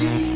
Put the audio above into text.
see